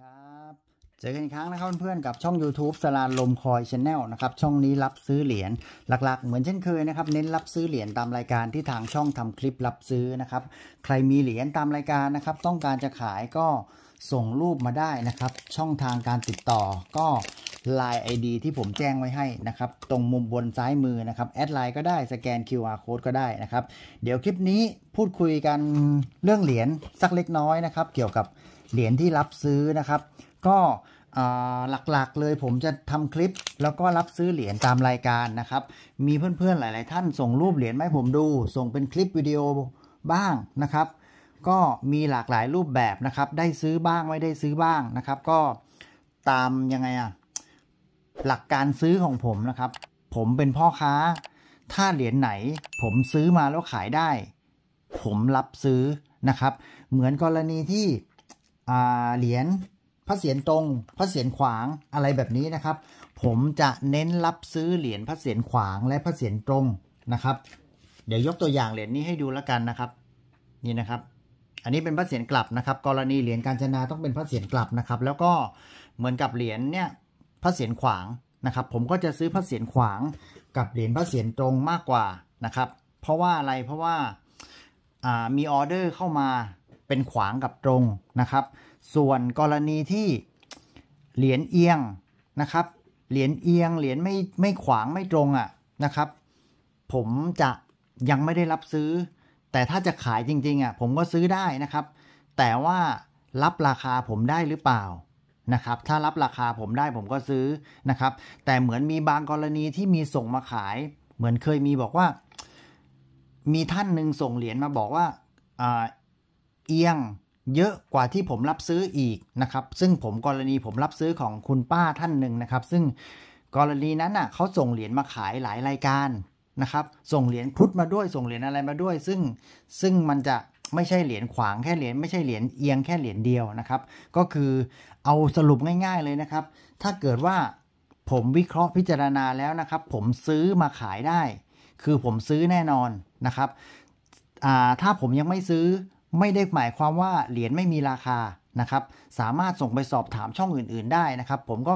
ครับเจอกันอีกครั้งนะครับเพื่อนๆกับช่อง YouTube สราญรมย์ Coin Channel นะครับช่องนี้รับซื้อเหรียญหลักๆ เหมือนเช่นเคยนะครับเน้นรับซื้อเหรียญตามรายการที่ทางช่องทำคลิปรับซื้อนะครับใครมีเหรียญตามรายการนะครับ ต้องการจะขายก็ส่งรูปมาได้นะครับ ช่องทางการติดต่อก็ Line ID ที่ผมแจ้งไว้ให้นะครับ ตรงมุมบนซ้ายมือนะครับ add Line ก็ได้สแกน QR code ก็ได้นะครับ เดี๋ยวคลิปนี้พูดคุยกันเรื่องเหรียญสักเล็กน้อยนะครับ เกี่ยวกับ เหรียญที่รับซื้อนะครับ ก็หลักๆเลยผมจะทำคลิปแล้วก็รับซื้อเหรียญตามรายการนะครับ มีเพื่อนๆหลาย ๆ ท่านส่งรูปเหรียญมาให้ผมดู ส่งเป็นคลิปวิดีโอบ้างนะครับ ก็มีหลากหลายรูปแบบนะครับ ได้ซื้อบ้างไม่ได้ซื้อบ้างนะครับ ก็ตามยังไงอะหลักการซื้อของผมนะครับ ผมเป็นพ่อค้า ถ้าเหรียญไหน ผมซื้อมาแล้วขายได้ ผมรับซื้อนะครับ เหมือนกรณีที่ เหรียญพระเศียรตรงพระเศียรขวางอะไรแบบนี้นะครับ ผมจะเน้นรับซื้อเหรียญพระเศียรขวางและพระเศียรตรงนะครับ เดี๋ยวยกตัวอย่างเหรียญนี้ให้ดูแล้วกันนะครับ นี่นะครับ อันนี้เป็นพระเศียรกลับนะครับ กรณีเหรียญการจนาต้องเป็นพระเศียรกลับนะครับ แล้วก็เหมือนกับเหรียญเนี่ยพระเศียรขวางนะครับ ผมก็จะซื้อพระเศียรขวางกับเหรียญพระเศียรตรงมากกว่านะครับ เพราะว่าอะไรเพราะว่ามีออเดอร์เข้ามาเป็นขวางกับตรงนะครับ ส่วนกรณีที่เหรียญเอียงนะครับ เหรียญเอียงเหรียญไม่ไม่ขวางไม่ตรงอะ่ะนะครับ ผมจะยังไม่ได้รับซื้อ แต่ถ้าจะขายจริงๆอะผมก็ซื้อได้นะครับ แต่ว่ารับราคาผมได้หรือเปล่านะครับ ถ้ารับราคาผมได้ผมก็ซื้อนะครับ แต่เหมือนมีบางกรณีที่มีส่งมาขาย เหมือนเคยมีบอกว่า มีท่านหนึ่งส่งเหรียญมาบอกว่าเอียง เยอะกว่าที่ผมรับซื้ออีกนะครับ ซึ่งผมกรณีผมรับซื้อของคุณป้าท่านหนึ่งนะครับ ซึ่งกรณีนั้นอะเขาส่งเหรียญมาขายหลายรายการนะครับ ส่งเหรียญพุทธมาด้วยส่งเหรียญอะไรมาด้วย ซึ่งซึ่งมันจะไม่ใช่เหรียญขวางแค่เหรียญไม่ใช่เหรียญเอียงแค่เหรียญเดียวนะครับ ก็คือเอาสรุปง่าย ๆเลยนะครับ ถ้าเกิดว่าผมวิเคราะห์พิจารณาแล้วนะครับ ผมซื้อมาขายได้ คือผมซื้อแน่นอนนะครับถ้าผมยังไม่ซื้อ ไม่ได้หมายความว่าเหรียญไม่มีราคานะครับ สามารถส่งไปสอบถามช่องอื่น ๆ ได้นะครับ ผมก็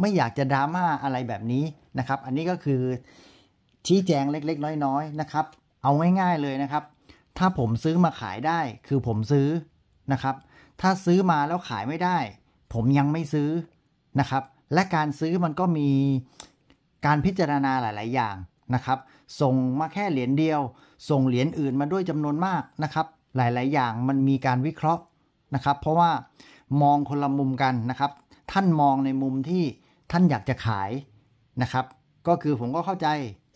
ไม่อยากจะดราม่าอะไรแบบนี้นะครับ อันนี้ก็คือชี้แจงเล็ก ๆ น้อย ๆ นะครับ เอาง่าย ๆ เลยนะครับ ถ้าผมซื้อมาขายได้ คือผมซื้อนะครับ ถ้าซื้อมาแล้วขายไม่ได้ ผมยังไม่ซื้อนะครับ และการซื้อมันก็มีการพิจารณาหลาย ๆ อย่างนะครับ ส่งมาแค่เหรียญเดียว ส่งเหรียญอื่นมาด้วยจำนวนมากนะครับ หลาย ๆ อย่างมันมีการวิเคราะห์นะครับ เพราะว่ามองคนละมุมกันนะครับ ท่านมองในมุมที่ท่านอยากจะขายนะครับ ก็คือผมก็เข้าใจ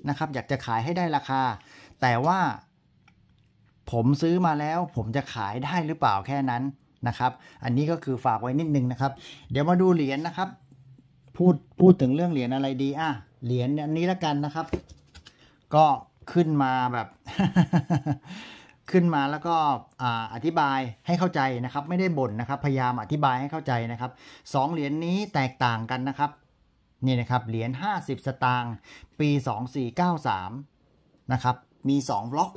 นะครับ อยากจะขายให้ได้ราคา แต่ว่าผมซื้อมาแล้วผมจะขายได้หรือเปล่าแค่นั้นนะครับ อันนี้ก็คือฝากไว้นิดนึงนะครับ เดี๋ยวมาดูเหรียญนนะครับ พูดพูดถึงเรื่องเหรียญอะไรดีอะเหรียญอันนี้แล้วกันนะครับ ก็ขึ้นมาแบบ ขึ้นมาแล้วก็อธิบายให้เข้าใจนะครับ ไม่ได้บ่นนะครับ พยายามอธิบายให้เข้าใจนะครับสองเหรียญนนี้แตกต่างกันนะครับนี่นะครับเหรียญ50 สตางค์ปี 2493นะครับมี 2 บล็อก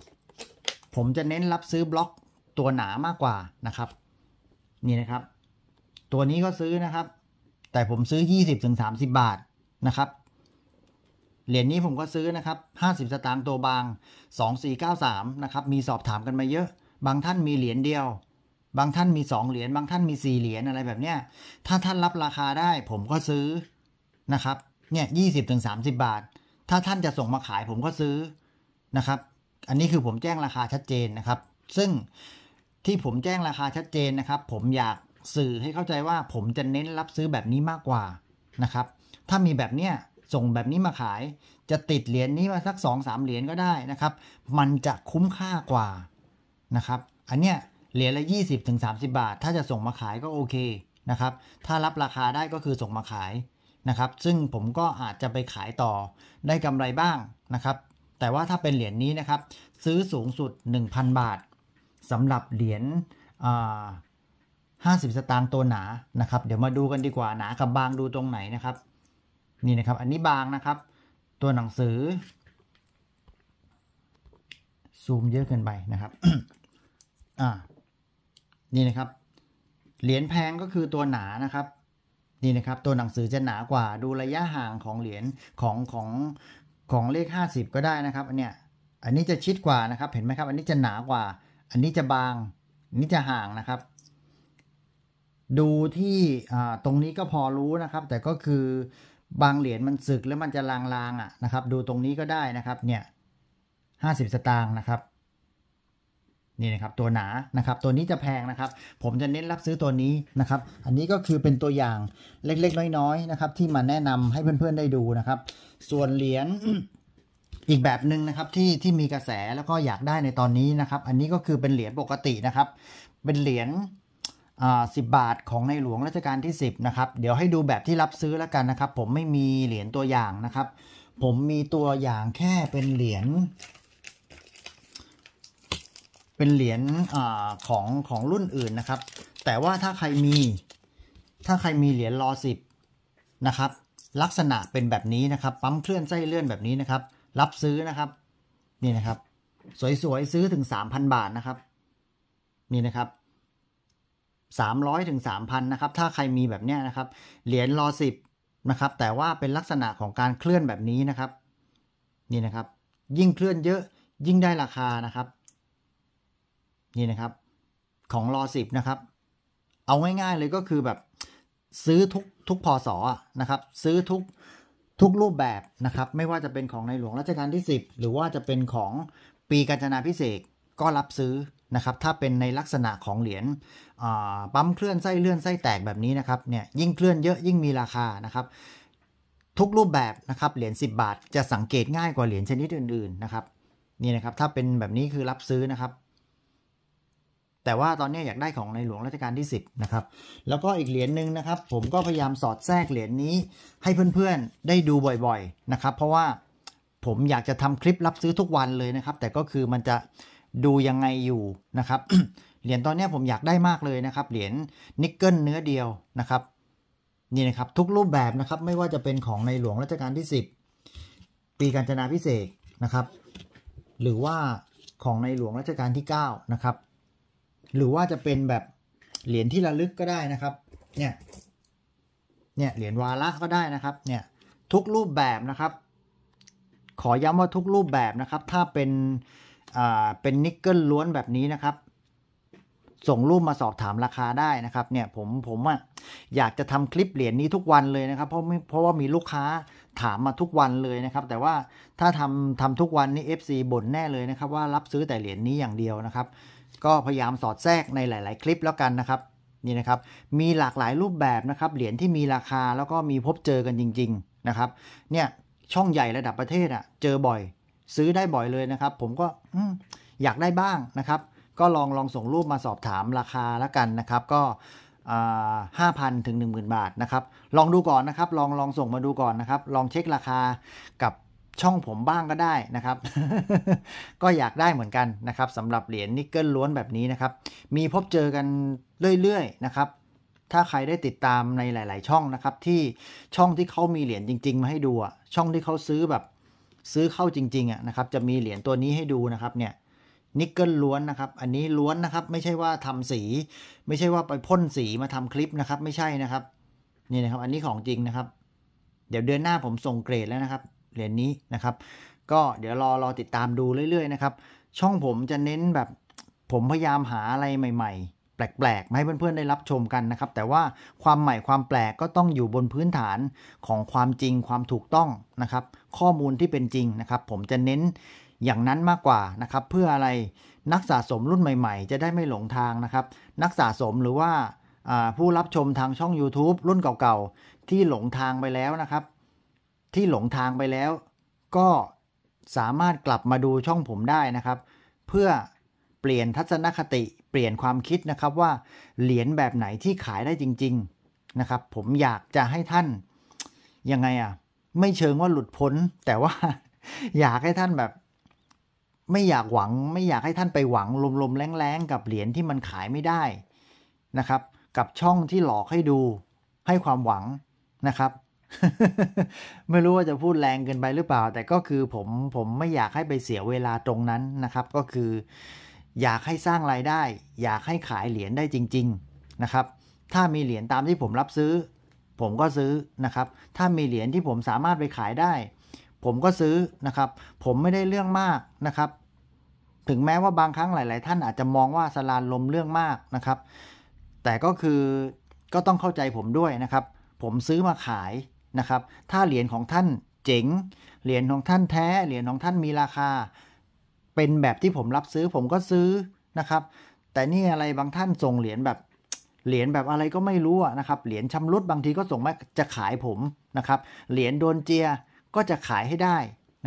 ผมจะเน้นรับซื้อบล็อกตัวหนามากกว่านะครับ นี่นะครับ ตัวนี้ก็ซื้อนะครับ แต่ผมซื้อ 20-30 บาทนะครับ เหรียญนี้ผมก็ซื้อนะครับ 50 สตางค์ตัวบาง 2493 นะครับ มีสอบถามกันมาเยอะ บางท่านมีเหรียญเดียว บางท่านมี 2 เหรียญ บางท่านมี 4 เหรียญอะไรแบบเนี้ย ถ้าท่านรับราคาได้ผมก็ซื้อนะครับ เนี่ย20ถึง30บาท ถ้าท่านจะส่งมาขายผมก็ซื้อนะครับ อันนี้คือผมแจ้งราคาชัดเจนนะครับ ซึ่งที่ผมแจ้งราคาชัดเจนนะครับ ผมอยากสื่อให้เข้าใจว่าผมจะเน้นรับซื้อแบบนี้มากกว่านะครับ ถ้ามีแบบเนี้ย ส่งแบบนี้มาขาย จะติดเหรียญนี้มาสัก2อสเหรียญก็ได้นะครับ มันจะคุ้มค่ากว่านะครับ อันเนี้ยเหรียญละ 20-30ถึงบาท ถ้าจะส่งมาขายก็โอเคนะครับ ถ้ารับราคาได้ก็คือส่งมาขายนะครับ ซึ่งผมก็อาจจะไปขายต่อได้กำไรบ้างนะครับ แต่ว่าถ้าเป็นเหรียญนี้นะครับ ซื้อสูงสุด 1,000 บาทสำหรับเหรียญห้าสิบสตางค์ตัวหนานะครับ เดี๋ยวมาดูกันดีกว่าหนากับบางดูตรงไหนนะครับ นี่นะครับ อันนี้บางนะครับ ตัวหนังสือ ซูมเยอะเกินไปนะครับ อ่า นี่นะครับ เหรียญแพงก็คือตัวหนานะครับ นี่นะครับ ตัวหนังสือจะหนากว่า ดูระยะห่างของเหรียญของของของเลข 50 ก็ได้นะครับ อันเนี้ย อันนี้จะชิดกว่านะครับ เห็นไหมครับ อันนี้จะหนากว่า อันนี้จะบาง อันนี้จะห่างนะครับ ดูที่ตรงนี้ก็พอรู้นะครับ แต่ก็คือ บางเหรียญมันสึกแล้วมันจะลางๆอะนะครับ ดูตรงนี้ก็ได้นะครับเนี่ยห้าสิบสตางค์นะครับนี่นะครับตัวหนานะครับตัวนี้จะแพงนะครับ ผมจะเน้นรับซื้อตัวนี้นะครับ อันนี้ก็คือเป็นตัวอย่างเล็กๆ น้อยๆนะครับ ที่มาแนะนำให้เพื่อนๆได้ดูนะครับ ส่วนเหรียญอีกแบบหนึ่งนะครับที่ที่มีกระแสแล้วก็อยากได้ในตอนนี้นะครับ อันนี้ก็คือเป็นเหรียญปกตินะครับ เป็นเหรียญ สิบบาทของในหลวงรัชกาลที่ 10นะครับเดี๋ยวให้ดูแบบที่รับซื้อแล้วกันนะครับ ผมไม่มีเหรียญตัวอย่างนะครับ ผมมีตัวอย่างแค่เป็นเหรียญเป็นเหรียญอของของรุ่นอื่นนะครับ แต่ว่าถ้าใครมีถ้าใครมีเหรียญรอสิบนะครับลักษณะเป็นแบบนี้นะครับ ปั๊มเคลื่อนไส้เลื่อนแบบนี้นะครับ รับซื้อนะครับนี่นะครับ สวยๆซื้อถึง 3,000 บาทนะครับ นี่นะครับ 300ถึง3,000นะครับถ้าใครมีแบบเนี้ยนะครับเหรียญรอสิบนะครับแต่ว่าเป็นลักษณะของการเคลื่อนแบบนี้นะครับนี่นะครับ ยิ่งเคลื่อนเยอะยิ่งได้ราคานะครับ นี่นะครับ ของรอสิบนะครับ เอาง่ายๆเลยก็คือแบบซื้อทุกทุกพศนะครับ ซื้อทุกทุกรูปแบบนะครับ ไม่ว่าจะเป็นของในหลวงรัชกาลที่ 10 หรือว่าจะเป็นของปีกาญจนาพิเศษก็รับซื้อ นะครับถ้าเป็นในลักษณะของเหรียญปั๊มเคลื่อนไส้เลื่อนไส้แตกแบบนี้นะครับเนี่ยยิ่งเคลื่อนเยอะยิ่งมีราคานะครับทุกรูปแบบนะครับเหรียญ10 บาทจะสังเกตง่ายกว่าเหรียญชนิดอื่นๆนะครับนี่นะครับถ้าเป็นแบบนี้คือรับซื้อนะครับ แต่ว่าตอนนี้อยากได้ของในหลวงรัชกาลที่ 10นะครับแล้วก็อีกเหรียญหนึ่งนะครับ ผมก็พยายามสอดแทรกเหรียญนี้ ให้เพื่อนๆได้ดูบ่อยๆนะครับ เพราะว่าผมอยากจะทำคลิปรับซื้อทุกวันเลยนะครับ แต่ก็คือมันจะ ดูยังไงอยู่นะครับเหรียญตอนนี้ผมอยากได้มากเลยนะครับ เหรียญนิกเกิลเนื้อเดียวนะครับนี่นะครับทุกรูปแบบนะครับไม่ว่าจะเป็นของในหลวงรัชกาลที่ 10 ปีกาญจนาพิเศษนะครับ หรือว่าของในหลวงรัชกาลที่9นะครับหรือว่าจะเป็นแบบเหรียญที่ระลึกก็ได้นะครับเนี่ยเนี่ยเหรียญวาระก็ได้นะครับเนี่ยทุกรูปแบบนะครับ ขอย้ำว่าทุกรูปแบบนะครับ ถ้าเป็น เป็นนิกเกิลล้วนแบบนี้นะครับ ส่งรูปมาสอบถามราคาได้นะครับ เนี่ยผมผมอะอยากจะทำคลิปเหรียญนี้ทุกวันเลยนะครับ เพราะเพราะว่ามีลูกค้าถามมาทุกวันเลยนะครับ แต่ว่าถ้าทำทำทุกวันนี้ FC บ่นแน่เลยนะครับ ว่ารับซื้อแต่เหรียญนี้อย่างเดียวนะครับ ก็พยายามสอดแทรกในหลาย ๆ คลิปแล้วกันนะครับนี่นะครับมีหลากหลายรูปแบบนะครับเหรียญที่มีราคาแล้วก็มีพบเจอกันจริง ๆ นะครับ เนี่ยช่องใหญ่ระดับประเทศอะเจอบ่อย ซื้อได้บ่อยเลยนะครับ ผมก็อยากได้บ้างนะครับ ก็ลองลองส่งรูปมาสอบถามราคาแล้วกันนะครับ ก็ห้าพันถึงหนึ่งหมื่นบาทนะครับ ลองดูก่อนนะครับ ลองลองส่งมาดูก่อนนะครับ ลองเช็คราคากับช่องผมบ้างก็ได้นะครับ ก็อยากได้เหมือนกันนะครับสำหรับเหรียญนิกเกิลล้วนแบบนี้นะครับ มีพบเจอกันเรื่อยๆนะครับ ถ้าใครได้ติดตามในหลาย ๆ ช่องนะครับ ที่ช่องที่เขามีเหรียญจริง ๆ มาให้ดูช่องที่เขาซื้อแบบ ซื้อเข้าจริงๆอะนะครับจะมีเหรียญตัวนี้ให้ดูนะครับเนี่ยนิกเกิลล้วนนะครับ อันนี้ล้วนนะครับ ไม่ใช่ว่าทำสี ไม่ใช่ว่าไปพ่นสีมาทำคลิปนะครับ ไม่ใช่นะครับ นี่นะครับ อันนี้ของจริงนะครับ เดี๋ยวเดือนหน้าผมส่งเกรดแล้วนะครับ เหรียญนี้นะครับ ก็เดี๋ยวรอรอติดตามดูเรื่อยๆนะครับ ช่องผมจะเน้นแบบผมพยายามหาอะไรใหม่ ๆ แปลกๆมาให้เพื่อนๆได้รับชมกันนะครับ แต่ว่าความใหม่ความแปลกก็ต้องอยู่บนพื้นฐานของความจริงความถูกต้องนะครับ ข้อมูลที่เป็นจริงนะครับ ผมจะเน้นอย่างนั้นมากกว่านะครับ เพื่ออะไรนักสะสมรุ่นใหม่ๆ จะได้ไม่หลงทางนะครับ นักสะสมหรือว่าผู้รับชมทางช่อง YouTube รุ่นเก่าๆ ที่หลงทางไปแล้วนะครับ ที่หลงทางไปแล้ว ก็สามารถกลับมาดูช่องผมได้นะครับ เพื่อเปลี่ยนทัศนคติ เปลี่ยนความคิดนะครับว่าเหรียญแบบไหนที่ขายได้จริง ๆนะครับ ผมอยากจะให้ท่านยังไงอะไม่เชิงว่าหลุดพ้น แต่ว่าอยากให้ท่านแบบ ไม่อยากหวัง ไม่อยากให้ท่านไปหวังลมๆแรงๆกับเหรียญที่มันขายไม่ได้นะครับ กับช่องที่หลอกให้ดูให้ความหวังนะครับไม่รู้ว่าจะพูดแรงเกินไปหรือเปล่า แต่ก็คือผมผมไม่อยากให้ไปเสียเวลาตรงนั้นนะครับ ก็คือ อยากให้สร้างรายได้ อยากให้ขายเหรียญได้จริง ๆนะครับ ถ้ามีเหรียญตามที่ผมรับซื้อ ผมก็ซื้อนะครับ ถ้ามีเหรียญที่ผมสามารถไปขายได้ ผมก็ซื้อนะครับ ผมไม่ได้เรื่องมากนะครับ ถึงแม้ว่าบางครั้งหลาย ๆ ท่านอาจจะมองว่าสลานลมเรื่องมากนะครับ แต่ก็คือก็ต้องเข้าใจผมด้วยนะครับ ผมซื้อมาขายนะครับ ถ้าเหรียญของท่านเจ๋ง เหรียญของท่านแท้ เหรียญของท่านมีราคา เป็นแบบที่ผมรับซื้อผมก็ซื้อนะครับ แต่นี่อะไรบางท่านส่งเหรียญแบบเหรียญแบบอะไรก็ไม่รู้นะครับ เหรียญชำรุดบางทีก็ส่งมาจะขายผมนะครับ เหรียญโดนเจียก็จะขายให้ได้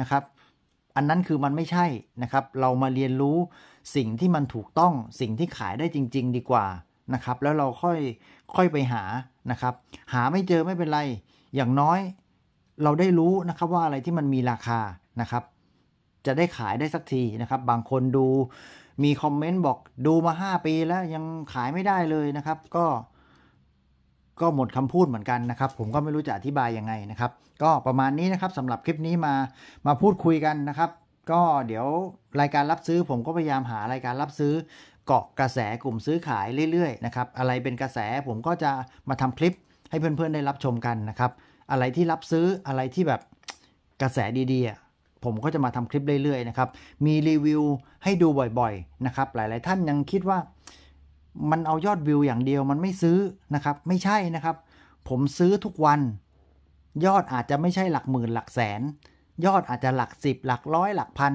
นะครับ อันนั้นคือมันไม่ใช่นะครับ เรามาเรียนรู้สิ่งที่มันถูกต้องสิ่งที่ขายได้จริง ๆ ดีกว่านะครับ แล้วเราค่อยค่อยไปหานะครับ หาไม่เจอไม่เป็นไร อย่างน้อยเราได้รู้นะครับว่าอะไรที่มันมีราคานะครับ จะได้ขายได้สักทีนะครับ บางคนดูมีคอมเมนต์บอกดูมา 5 ปีแล้วยังขายไม่ได้เลยนะครับ ก็ก็หมดคำพูดเหมือนกันนะครับ ผมก็ไม่รู้จะอธิบายยังไงนะครับ ก็ประมาณนี้นะครับสำหรับคลิปนี้มามาพูดคุยกันนะครับ ก็เดี๋ยวรายการรับซื้อ ผมก็พยายามหารายการรับซื้อเกาะกระแสกลุ่มซื้อขายเรื่อยๆนะครับอะไรเป็นกระแสผมก็จะมาทำคลิปให้เพื่อนๆได้รับชมกันนะครับ อะไรที่รับซื้ออะไรที่แบบกระแสดีๆ ผมก็จะมาทำคลิปเรื่อยๆนะครับ มีรีวิวให้ดูบ่อยๆนะครับ หลายๆท่านยังคิดว่า มันเอายอดวิวอย่างเดียวมันไม่ซื้อนะครับ ไม่ใช่นะครับ ผมซื้อทุกวัน ยอดอาจจะไม่ใช่หลักหมื่นหลักแสน ยอดอาจจะหลักสิบหลักร้อยหลักพัน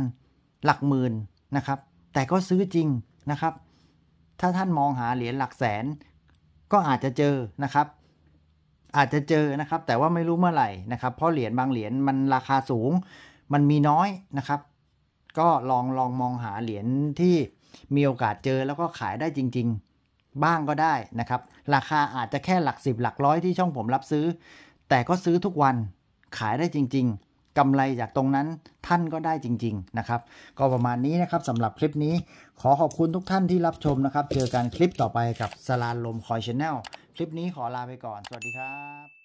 หลักหมื่นนะครับ แต่ก็ซื้อจริงนะครับ ถ้าท่านมองหาเหรียญหลักแสน ก็อาจจะเจอนะครับอาจจะเจอนะครับ แต่ว่าไม่รู้เมื่อไหร่นะครับ เพราะเหรียญบางเหรียญมันราคาสูง มันมีน้อยนะครับ ก็ลองลองมองหาเหรียญที่มีโอกาสเจอแล้วก็ขายได้จริง ๆ บ้างก็ได้นะครับ ราคาอาจจะแค่หลักสิบหลักร้อยที่ช่องผมรับซื้อ แต่ก็ซื้อทุกวันขายได้จริง ๆกำไรจากตรงนั้นท่านก็ได้จริง ๆนะครับ ก็ประมาณนี้นะครับสำหรับคลิปนี้ ขอขอบคุณทุกท่านที่รับชมนะครับ เจอกันคลิปต่อไปกับสลานลมคอยชแนลคลิปนี้ขอลาไปก่อน สวัสดีครับ